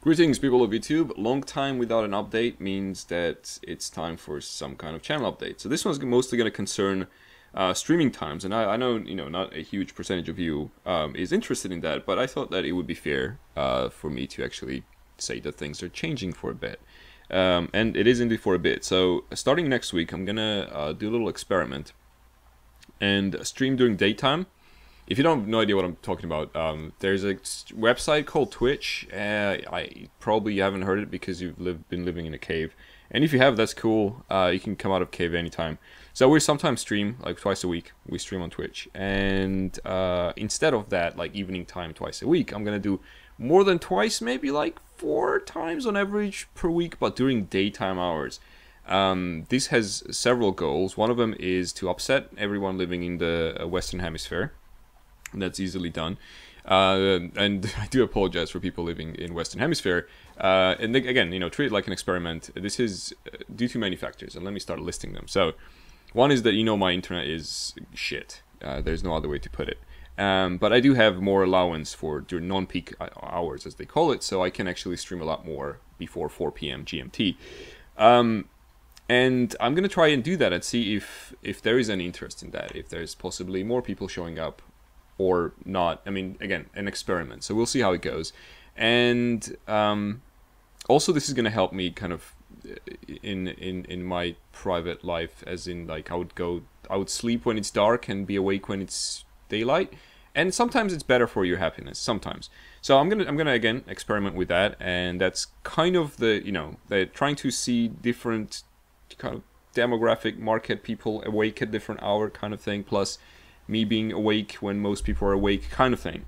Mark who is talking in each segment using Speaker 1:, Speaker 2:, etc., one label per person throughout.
Speaker 1: Greetings, people of YouTube. Long time without an update means that it's time for some kind of channel update. So this one's mostly going to concern uh, streaming times, and I, I, know you know not a huge percentage of you um, is interested in that, but I thought that it would be fair uh, for me to actually say that things are changing for a bit. Um, and it is indeed for a bit. So starting next week, I'm gonna uh, do a little experiment and stream during daytime. If you don't have no idea what I'm talking about, um, there's a website called Twitch. Uh, I probably you haven't heard it because you've lived, been living in a cave. And if you have, that's cool. Uh, you can come out of cave anytime. So we sometimes stream like twice a week. We stream on Twitch, and uh, instead of that, like evening time twice a week, I'm gonna do more than twice, maybe like four times on average per week, but during daytime hours. Um, this has several goals. One of them is to upset everyone living in the uh, Western Hemisphere. That's easily done. Uh, and I do apologize for people living in Western Hemisphere. Uh, and again, you know, treat it like an experiment. This is uh, due to many factors, and let me start listing them. So, one is that you know my internet is shit. Uh, there's no other way to put it. Um, but I do have more allowance for during non-peak uh, hours, as they call it, so I can actually stream a lot more before 4 p.m. GMT. Um, and I'm gonna try and do that and see if if there is any interest in that, if there's possibly more people showing up or not. I mean, again, an experiment, so we'll see how it goes. And um, also, this is gonna help me kind of uh, in in in my private life, as in like I would go, I would sleep when it's dark and be awake when it's daylight. And sometimes it's better for your happiness sometimes. So i'm gonna i'm gonna again experiment with that. And that's kind of the you know the trying to see different kind of demographic market people awake at different hour kind of thing. Plus me being awake when most people are awake kind of thing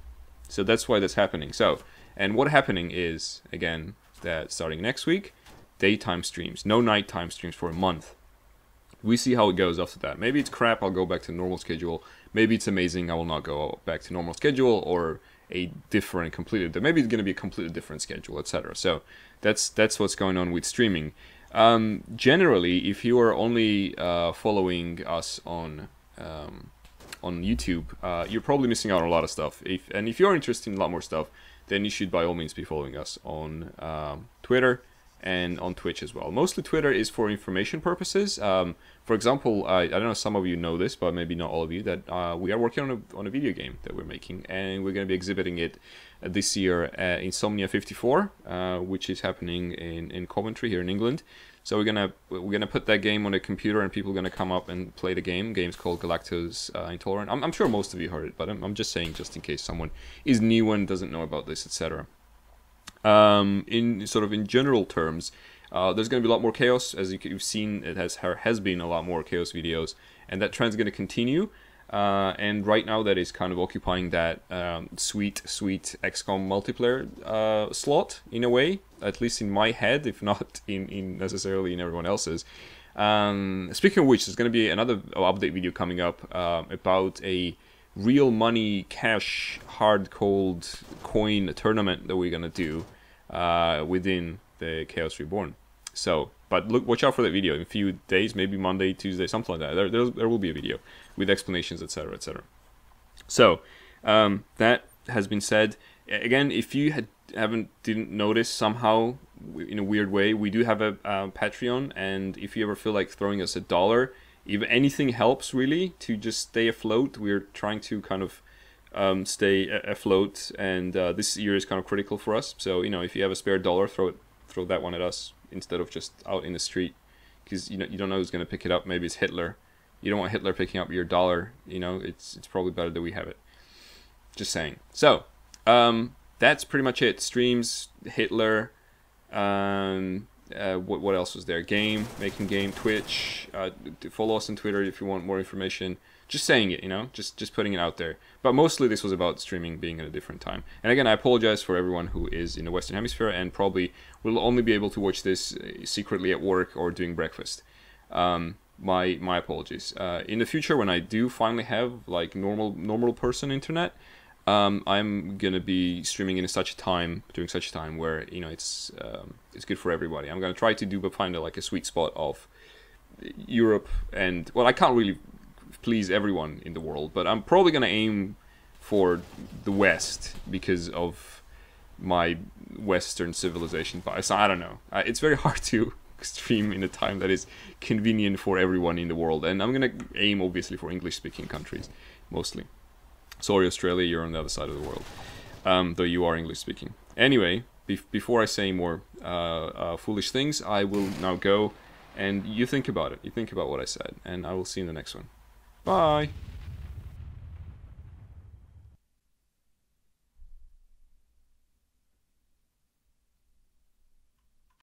Speaker 1: so that's why that's happening so and what happening is again that starting next week daytime streams no nighttime streams for a month we see how it goes after that maybe it's crap i'll go back to normal schedule maybe it's amazing. I will not go back to normal schedule or a different, completely. Maybe it's going to be a completely different schedule, etc. So that's that's what's going on with streaming. Um, generally, if you are only uh, following us on um, on YouTube, uh, you're probably missing out on a lot of stuff. If and if you're interested in a lot more stuff, then you should by all means be following us on um, Twitter and on Twitch as well. Mostly Twitter is for information purposes. Um, for example, I, I don't know some of you know this, but maybe not all of you, that uh, we are working on a, on a video game that we're making, and we're going to be exhibiting it uh, this year at Insomnia 54, uh, which is happening in, in Coventry here in England. So we're gonna we're gonna put that game on a computer, and people are gonna come up and play the game. Game's called Galactose uh, Intolerant. I'm, I'm, sure most of you heard it, but I'm, I'm just saying just in case someone is new and doesn't know about this, etc. Um, in sort of in general terms, uh, there's going to be a lot more chaos, as you've seen. It has has been a lot more chaos videos, and that trend's going to continue. Uh, and right now, that is kind of occupying that um, sweet, sweet XCOM multiplayer uh, slot in a way, at least in my head, if not in, in necessarily in everyone else's. Um, speaking of which, there's going to be another update video coming up uh, about a real money, cash, hard, cold coin tournament that we're to do uh, within the Chaos Reborn. So, but look, watch out for that video in a few days, maybe Monday, Tuesday, something like that. There, there, there will be a video with explanations, etc., etc. So, um, that has been said. Again, if you had haven't didn't notice somehow in a weird way, we do have a uh, Patreon, and if you ever feel like throwing us a dollar, even anything helps really to just stay afloat. We're trying to kind of um, stay afloat, and uh, this year is kind of critical for us. So you know, if you have a spare dollar, throw it, throw that one at us instead of just out in the street, because you know you don't know who's going to pick it up. Maybe it's Hitler. You don't want Hitler picking up your dollar. You know, it's it's probably better that we have it. Just saying. So um, that's pretty much it. Streams, Hitler. Um, uh, what, what else was there? Game, making game, Twitch. Uh, follow us on Twitter if you want more information just saying it, you know, just just putting it out there. But mostly this was about streaming being at a different time. And again, I apologize for everyone who is in the Western Hemisphere and probably will only be able to watch this uh, secretly at work or doing breakfast. Um, my my apologies. Uh, in the future, when I do finally have like normal normal person internet, um, I'm gonna be streaming in such a time during such a time where you know it's um, it's good for everybody. I'm gonna try to do but find a, like a sweet spot of Europe and well, I can't really please everyone in the world, but I'm probably gonna aim for the West because of my Western civilization bias. I don't know. It's very hard to stream in a time that is convenient for everyone in the world, and I'm gonna aim obviously for English-speaking countries mostly. Sorry, Australia, you're on the other side of the world, um, though you are English-speaking. Anyway, be- before I say more uh, uh, foolish things, I will now go, and you think about it. You think about what I said, and I will see you in the next one. Bye.